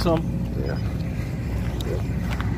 some. Yeah. yeah.